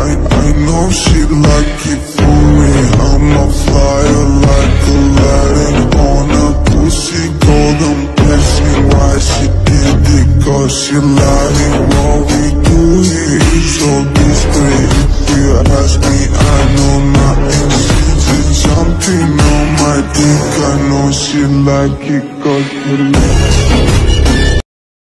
I, I know she like it for me. I'm a flyer like Aladdin On a pussy golden blessing. Why she did it? Cause she lying What we do here is so discreet If you ask me I know nothing. She's jumping on my dick. I know she like it cause she